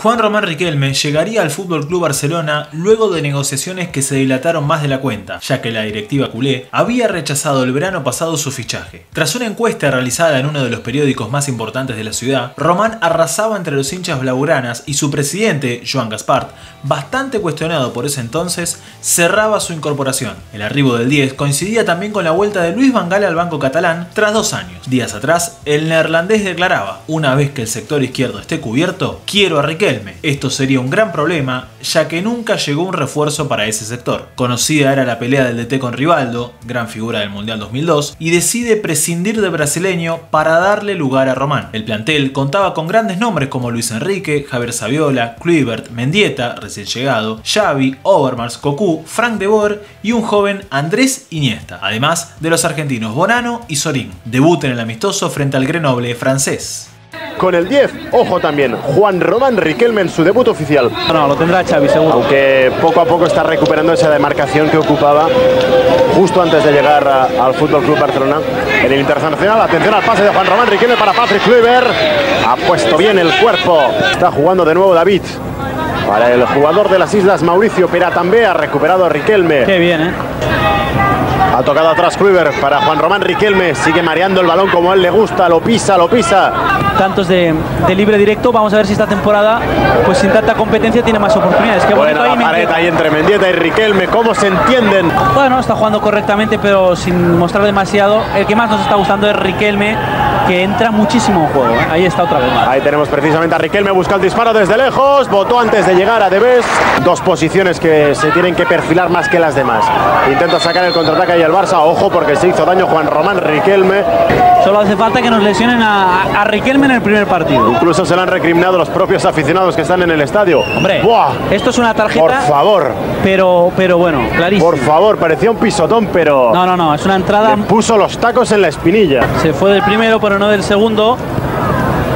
Juan Román Riquelme llegaría al Fútbol Club Barcelona luego de negociaciones que se dilataron más de la cuenta, ya que la directiva culé había rechazado el verano pasado su fichaje. Tras una encuesta realizada en uno de los periódicos más importantes de la ciudad, Román arrasaba entre los hinchas blaugranas y su presidente, Joan Gaspart, bastante cuestionado por ese entonces, cerraba su incorporación. El arribo del 10 coincidía también con la vuelta de Luis Van Gaal al banco catalán tras dos años. Días atrás, el neerlandés declaraba, una vez que el sector izquierdo esté cubierto, quiero a Riquelme. Esto sería un gran problema, ya que nunca llegó un refuerzo para ese sector. Conocida era la pelea del DT con Rivaldo, gran figura del Mundial 2002, y decide prescindir de brasileño para darle lugar a Román. El plantel contaba con grandes nombres como Luis Enrique, Javier Saviola, Kluivert, Mendieta, recién llegado, Xavi, Overmars, Cocu, Frank de Boer y un joven Andrés Iniesta, además de los argentinos Bonano y Sorín. Debut en el amistoso frente al Grenoble francés. Con el 10, ojo también, Juan Román Riquelme en su debut oficial. No, lo tendrá Xavi seguro. Aunque poco a poco está recuperando esa demarcación que ocupaba justo antes de llegar a, al Fútbol Club Barcelona en el Internacional. Atención al pase de Juan Román Riquelme para Patrick Kluivert. Ha puesto bien el cuerpo. Está jugando de nuevo David. Para el jugador de las Islas Mauricio Peratambé ha recuperado a Riquelme. Qué bien, ¿eh? Ha tocado atrás Kluivert para Juan Román Riquelme. Sigue mareando el balón como a él le gusta. Lo pisa, lo pisa. Tantos de, de libre directo. Vamos a ver si esta temporada, pues sin tanta competencia, tiene más oportunidades. Qué Buena ahí pared ahí entre Mendieta y Riquelme. ¿Cómo se entienden? Bueno, está jugando correctamente, pero sin mostrar demasiado. El que más nos está gustando es Riquelme, que entra muchísimo en juego. ¿eh? Ahí está otra vez más. Ahí tenemos precisamente a Riquelme, busca el disparo desde lejos, votó antes de llegar a Debes. Dos posiciones que se tienen que perfilar más que las demás. Intenta sacar el contraataque ahí al Barça, ojo porque se hizo daño Juan Román Riquelme. Solo hace falta que nos lesionen a, a Riquelme en el primer partido. Incluso se lo han recriminado los propios aficionados que están en el estadio. Hombre, ¡Buah! esto es una Por tarjeta, favor, pero, pero bueno, clarísimo. por favor, parecía un pisotón, pero No, no, no, es una entrada. le puso los tacos en la espinilla. Se fue del primero, pero no del segundo.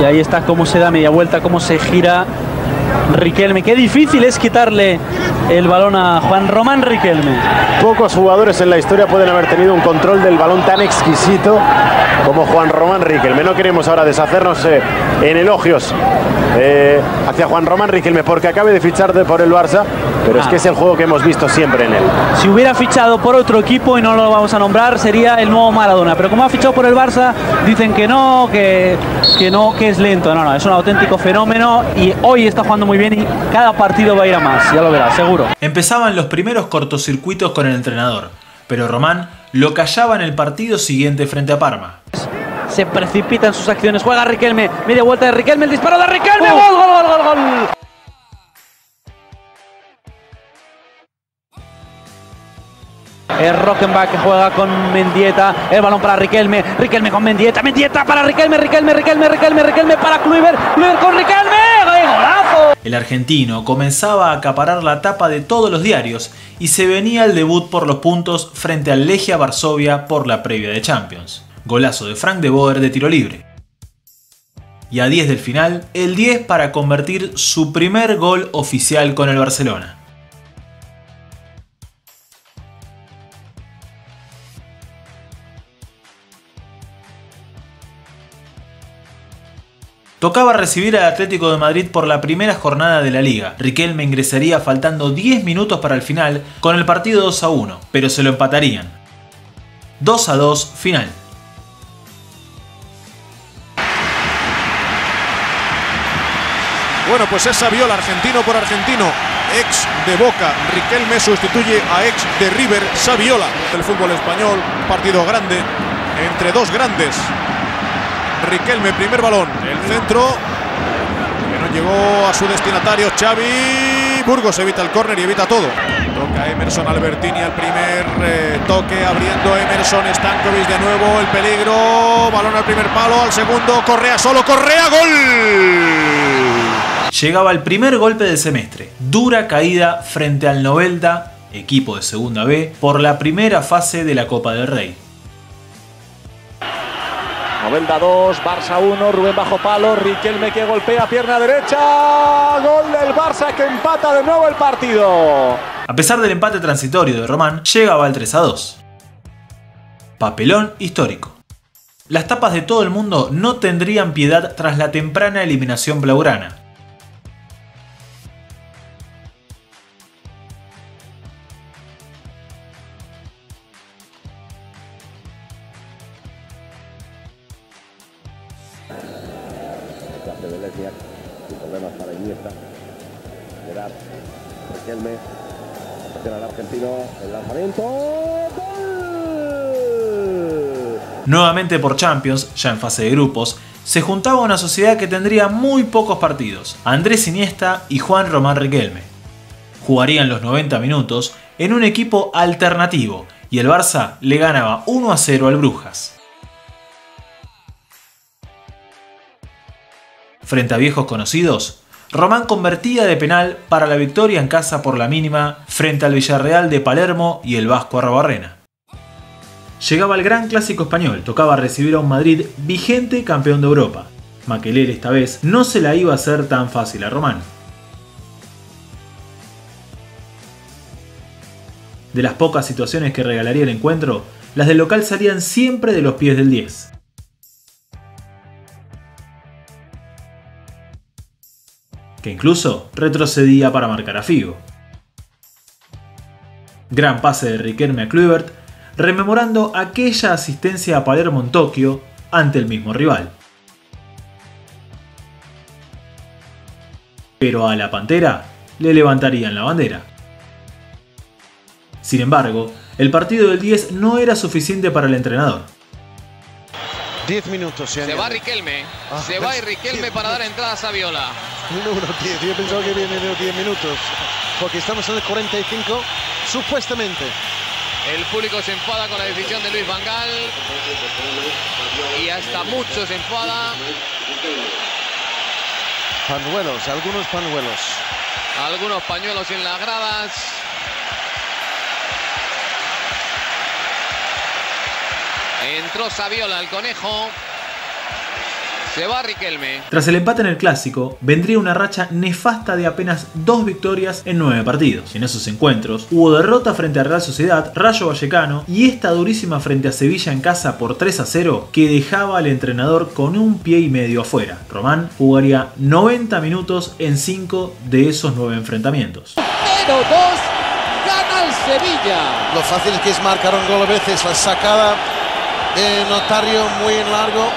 Y ahí está cómo se da media vuelta, cómo se gira Riquelme. Qué difícil es quitarle el balón a Juan Román Riquelme. Pocos jugadores en la historia pueden haber tenido un control del balón tan exquisito como Juan Román Riquelme. No queremos ahora deshacernos eh, en elogios eh, hacia Juan Román Riquelme porque acabe de fichar de- por el Barça, pero es que es el juego que hemos visto siempre en él. Si hubiera fichado por otro equipo y no lo vamos a nombrar, sería el nuevo Maradona. Pero como ha fichado por el Barça, dicen que no, que, que no, que es lento. No, no, es un auténtico fenómeno y hoy está jugando muy bien y cada partido va a ir a más, ya lo verás, seguro. Empezaban los primeros cortocircuitos con el entrenador, pero Román lo callaba en el partido siguiente frente a Parma. Se precipita en sus acciones, juega Riquelme, media vuelta de Riquelme, el disparo de Riquelme, gol, gol, gol, gol, gol. Es Rockenbach que juega con Mendieta, el balón para Riquelme, Riquelme con Mendieta, Mendieta para Riquelme, Riquelme, Riquelme, Riquelme, Riquelme para Kluivert, Kluivert con Riquelme, ¡Gol! El argentino comenzaba a acaparar la tapa de todos los diarios y se venía el debut por los puntos frente al Legia Varsovia por la previa de Champions. Golazo de Frank de Boer de tiro libre. Y a 10 del final, el 10 para convertir su primer gol oficial con el Barcelona. Tocaba recibir al Atlético de Madrid por la primera jornada de la liga. Riquelme ingresaría faltando 10 minutos para el final con el partido 2 a 1, pero se lo empatarían. 2 a 2 final. Bueno, pues es Saviola, argentino por argentino, ex de Boca. Riquelme sustituye a ex de River, Saviola. Del fútbol español, partido grande entre dos grandes. Riquelme, primer balón, el centro, que no llegó a su destinatario, Xavi. Burgos evita el córner y evita todo. Toca Emerson Albertini al primer eh, toque, abriendo Emerson Stankovic de nuevo, el peligro, balón al primer palo, al segundo, Correa solo, Correa, gol. Llegaba el primer golpe del semestre. Dura caída frente al Novelda, equipo de segunda B, por la primera fase de la Copa del Rey. Novelda 2, Barça 1, Rubén bajo palo, Riquelme que golpea pierna derecha, gol del Barça que empata de nuevo el partido. A pesar del empate transitorio de Román, llegaba al 3 a 2. Papelón histórico. Las tapas de todo el mundo no tendrían piedad tras la temprana eliminación blaugrana. Problemas para Iniesta. Gerard, Riquelme, al argentino, el. Nuevamente por Champions, ya en fase de grupos, se juntaba una sociedad que tendría muy pocos partidos, Andrés Iniesta y Juan Román Riquelme. Jugarían los 90 minutos en un equipo alternativo y el Barça le ganaba 1 a 0 al Brujas. Frente a viejos conocidos, Román convertía de penal para la victoria en casa por la mínima frente al Villarreal de Palermo y el Vasco Arrobarrena. Llegaba el gran clásico español, tocaba recibir a un Madrid vigente campeón de Europa. Maqueler esta vez no se la iba a hacer tan fácil a Román. De las pocas situaciones que regalaría el encuentro, las del local salían siempre de los pies del 10. que incluso retrocedía para marcar a Figo. Gran pase de Riquelme a Kluivert, rememorando aquella asistencia a Palermo en Tokio ante el mismo rival. Pero a la Pantera le levantarían la bandera. Sin embargo, el partido del 10 no era suficiente para el entrenador. 10 minutos. Se, va Riquelme. Se va y Riquelme para dar entradas a Viola. 1-10. Yo pensaba que viene de 10 minutos. Porque estamos en el 45, supuestamente. El público se enfada con la decisión de Luis Vangal. Y hasta mucho se enfada. Panuelos, algunos panuelos. Algunos pañuelos en las gradas. Entró Saviola, el conejo. Se va Riquelme. Tras el empate en el clásico, vendría una racha nefasta de apenas dos victorias en nueve partidos. En esos encuentros hubo derrota frente a Real Sociedad, Rayo Vallecano y esta durísima frente a Sevilla en casa por 3 a 0 que dejaba al entrenador con un pie y medio afuera. Román jugaría 90 minutos en 5 de esos 9 enfrentamientos. 0-2, gana el Sevilla. Lo fácil que es marcar un gol a veces, la sacada de Notario muy en largo.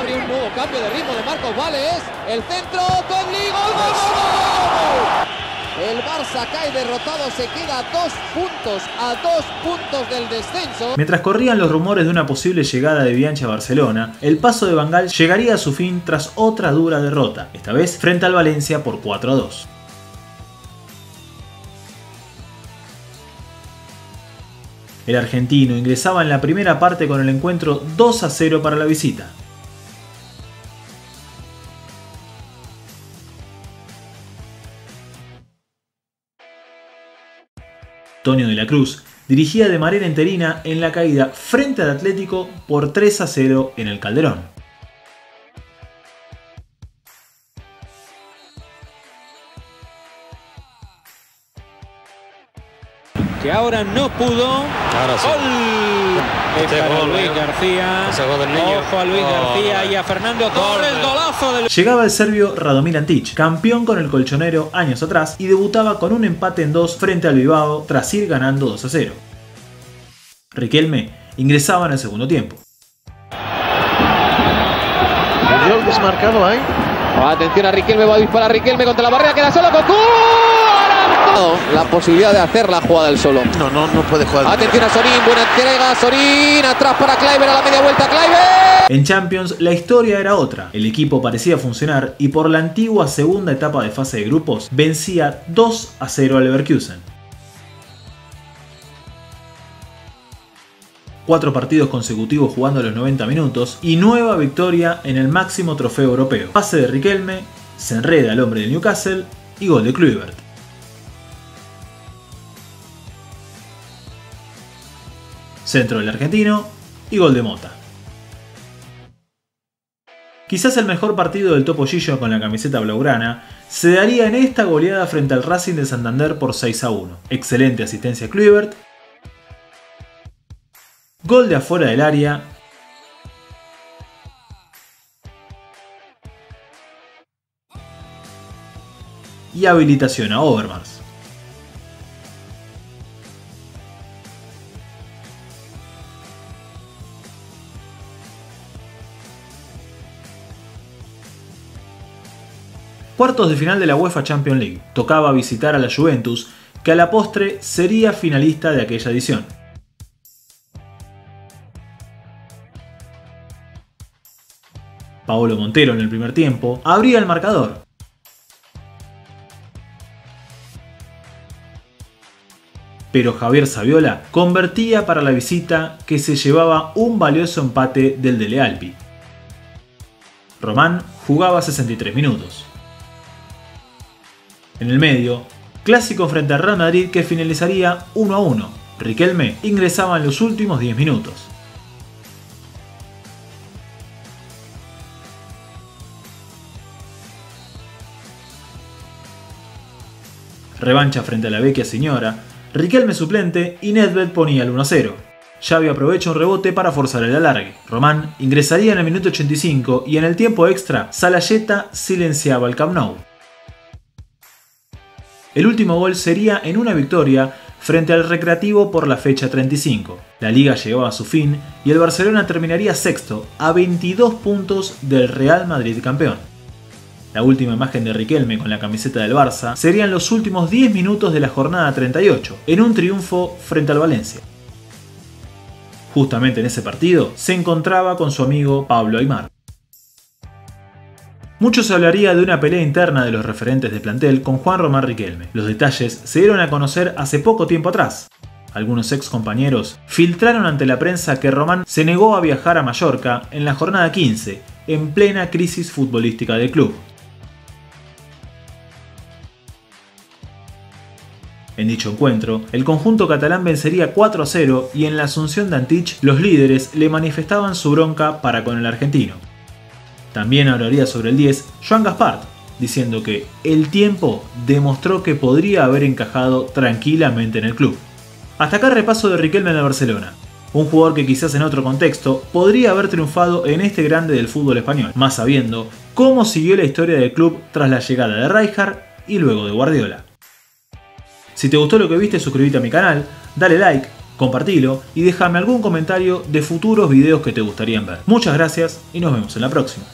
Gabri, un nuevo cambio de ritmo de Marcos Vales. El centro, gol, gol. El Barça cae derrotado, se queda a dos puntos, a dos puntos del descenso. Mientras corrían los rumores de una posible llegada de Bianchi a Barcelona, el paso de Bangal llegaría a su fin tras otra dura derrota, esta vez frente al Valencia por 4 a 2. El argentino ingresaba en la primera parte con el encuentro 2 a 0 para la visita. Tonio de la Cruz dirigía de manera interina en la caída frente al Atlético por 3 a 0 en el Calderón. Que ahora no pudo. Ahora sí. ¡Gol! Es Este para gol, Luis eh. García. Ese gol del niño. Ojo a Luis Oh, García y a Fernando Torres. Gol. Golazo del. Llegaba el serbio Radomir Antic, campeón con el colchonero años atrás, y debutaba con un empate en 2 frente al Bilbao tras ir ganando 2 a 0. Riquelme ingresaba en el segundo tiempo. El desmarcado ahí. Atención a Riquelme, va a disparar Riquelme contra la barrera, queda solo La posibilidad de hacer la jugada del solo. No, no, no puede jugar. Atención a Sorín, buena entrega, Sorín, atrás para Kleiber a la media vuelta, Kleiber. En Champions la historia era otra. El equipo parecía funcionar y por la antigua segunda etapa de fase de grupos vencía 2 a 0 al Leverkusen. Cuatro partidos consecutivos jugando los 90 minutos y nueva victoria en el máximo trofeo europeo. Pase de Riquelme, se enreda el hombre del Newcastle y gol de Kluivert. Centro del argentino y gol de Mota. Quizás el mejor partido del Topo Gillo con la camiseta blaugrana se daría en esta goleada frente al Racing de Santander por 6 a 1. Excelente asistencia a. Gol de afuera del área. Y habilitación a Overmars. Cuartos de final de la UEFA Champions League. Tocaba visitar a la Juventus, que a la postre sería finalista de aquella edición. Paolo Montero en el primer tiempo abría el marcador. Pero Javier Saviola convertía para la visita que se llevaba un valioso empate del Dele Alpi. Román jugaba 63 minutos. En el medio, clásico frente al Real Madrid que finalizaría 1 a 1. Riquelme ingresaba en los últimos 10 minutos. Revancha frente a la vecchia señora, Riquelme suplente y Nedved ponía el 1 a 0. Xavi aprovecha un rebote para forzar el alargue. Román ingresaría en el minuto 85 y en el tiempo extra, Salayeta silenciaba el Camp. El último gol sería en una victoria frente al Recreativo por la fecha 35. La liga llegaba a su fin y el Barcelona terminaría sexto a 22 puntos del Real Madrid campeón. La última imagen de Riquelme con la camiseta del Barça serían los últimos 10 minutos de la jornada 38, en un triunfo frente al Valencia. Justamente en ese partido se encontraba con su amigo Pablo Aymar. Mucho se hablaría de una pelea interna de los referentes de plantel con Juan Román Riquelme. Los detalles se dieron a conocer hace poco tiempo atrás. Algunos ex compañeros filtraron ante la prensa que Román se negó a viajar a Mallorca en la jornada 15, en plena crisis futbolística del club. En dicho encuentro, el conjunto catalán vencería 4 a 0 y en la asunción de Antich los líderes le manifestaban su bronca para con el argentino. También hablaría sobre el 10 Joan Gaspart, diciendo que el tiempo demostró que podría haber encajado tranquilamente en el club. Hasta acá repaso de Riquelme en el Barcelona. Un jugador que quizás en otro contexto podría haber triunfado en este grande del fútbol español, más sabiendo cómo siguió la historia del club tras la llegada de Rijkaard y luego de Guardiola. Si te gustó lo que viste, suscríbete a mi canal, dale like, compartilo y déjame algún comentario de futuros videos que te gustarían ver. Muchas gracias y nos vemos en la próxima.